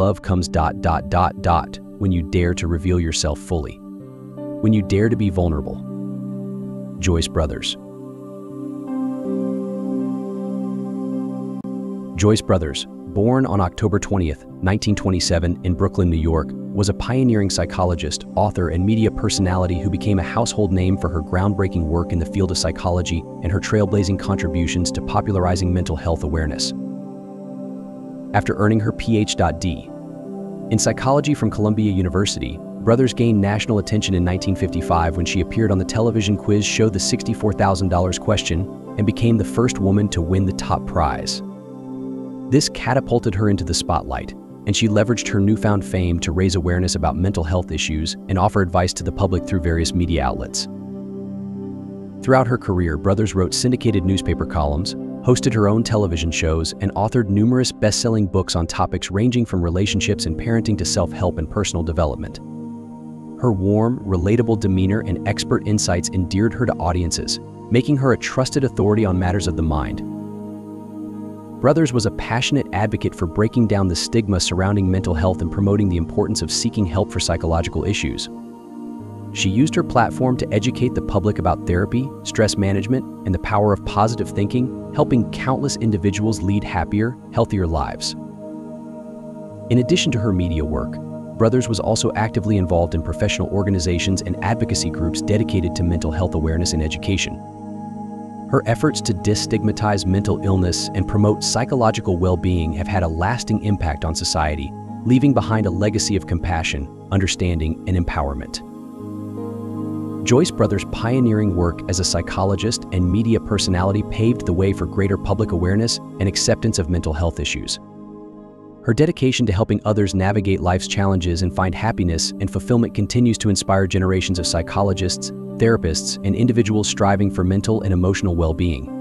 love comes dot dot dot dot when you dare to reveal yourself fully. When you dare to be vulnerable. Joyce Brothers. Joyce Brothers, born on October 20th, 1927 in Brooklyn, New York, was a pioneering psychologist, author, and media personality who became a household name for her groundbreaking work in the field of psychology and her trailblazing contributions to popularizing mental health awareness. After earning her Ph.D. in psychology from Columbia University, Brothers gained national attention in 1955 when she appeared on the television quiz show The $64,000 Question and became the first woman to win the top prize. This catapulted her into the spotlight, and she leveraged her newfound fame to raise awareness about mental health issues and offer advice to the public through various media outlets. Throughout her career, Brothers wrote syndicated newspaper columns, hosted her own television shows, and authored numerous best-selling books on topics ranging from relationships and parenting to self-help and personal development. Her warm, relatable demeanor and expert insights endeared her to audiences, making her a trusted authority on matters of the mind. Brothers was a passionate advocate for breaking down the stigma surrounding mental health and promoting the importance of seeking help for psychological issues. She used her platform to educate the public about therapy, stress management, and the power of positive thinking, helping countless individuals lead happier, healthier lives. In addition to her media work, Brothers was also actively involved in professional organizations and advocacy groups dedicated to mental health awareness and education. Her efforts to destigmatize mental illness and promote psychological well-being have had a lasting impact on society, leaving behind a legacy of compassion, understanding, and empowerment. Joyce Brothers' pioneering work as a psychologist and media personality paved the way for greater public awareness and acceptance of mental health issues. Her dedication to helping others navigate life's challenges and find happiness and fulfillment continues to inspire generations of psychologists, therapists, and individuals striving for mental and emotional well-being.